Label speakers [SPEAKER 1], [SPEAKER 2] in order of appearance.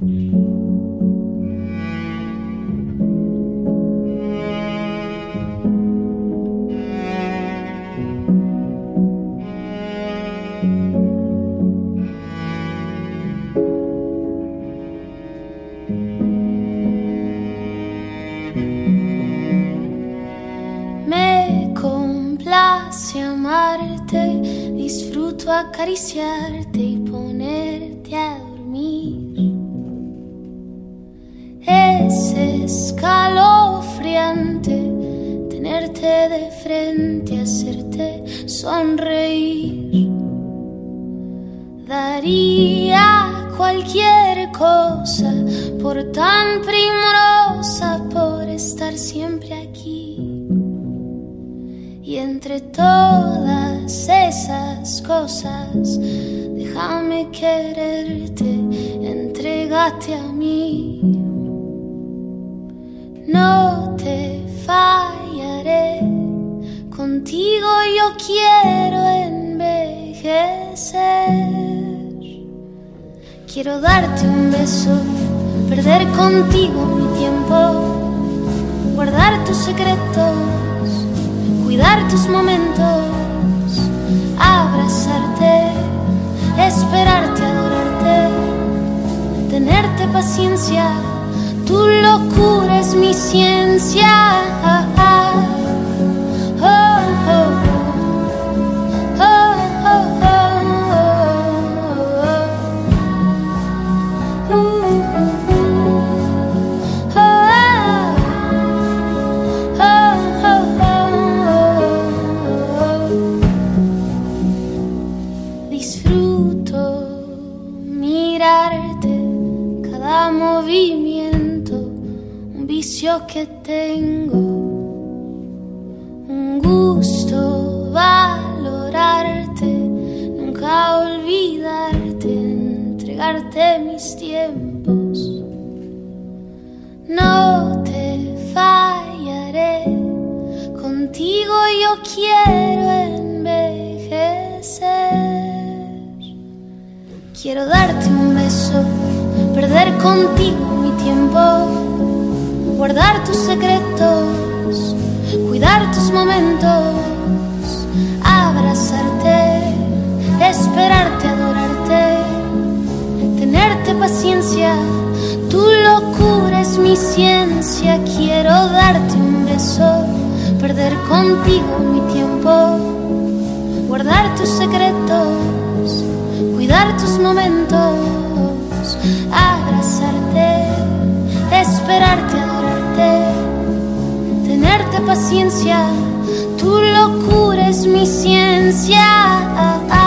[SPEAKER 1] Me complace amarte, disfruto acariciarte y ponerte a dormir. Escalofriante tenerte de frente, hacerte sonreír. Daría cualquier cosa por tan primorosa, por estar siempre aquí. Y entre todas esas cosas, déjame quererte, entregate a mí. No te fallaré, contigo yo quiero envejecer. Quiero darte un beso, perder contigo mi tiempo, guardar tus secretos, cuidar tus momentos, abrazarte, esperarte, adorarte, tenerte paciencia. Tu locura mi ciencia. Vicio que tengo, un gusto valorarte, nunca olvidarte, entregarte mis tiempos. No te fallaré, contigo yo quiero envejecer. Quiero darte un beso, perder contigo mi tiempo, guardar tus secretos, cuidar tus momentos, abrazarte, esperarte, adorarte, tenerte paciencia. Tu locura es mi ciencia, quiero darte un beso, perder contigo mi tiempo, guardar tus secretos, cuidar tus momentos, abrazarte, esperarte, tenerte paciencia. Tu locura es mi ciencia.